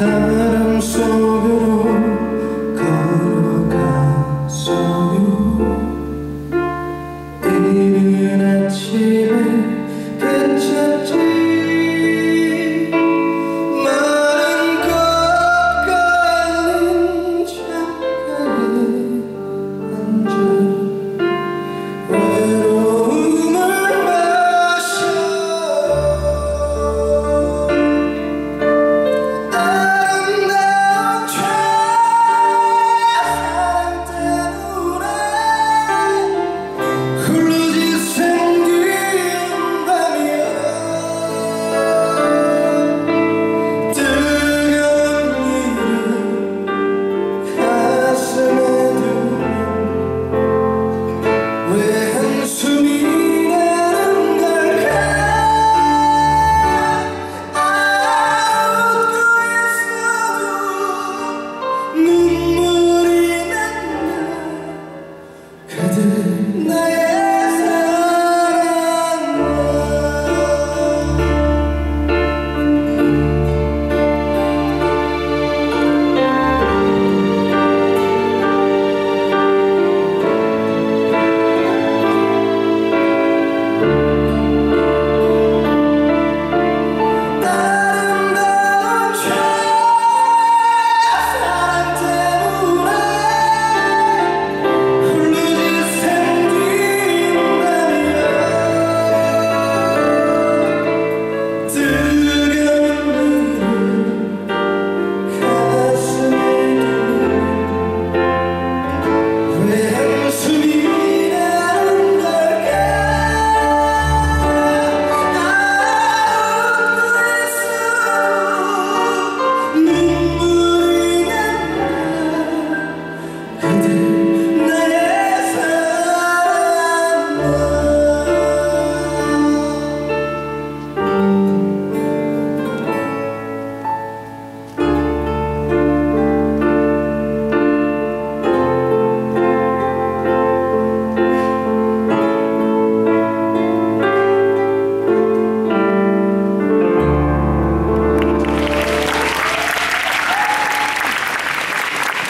사람 속으로 걸어갔어요. 이른 아침에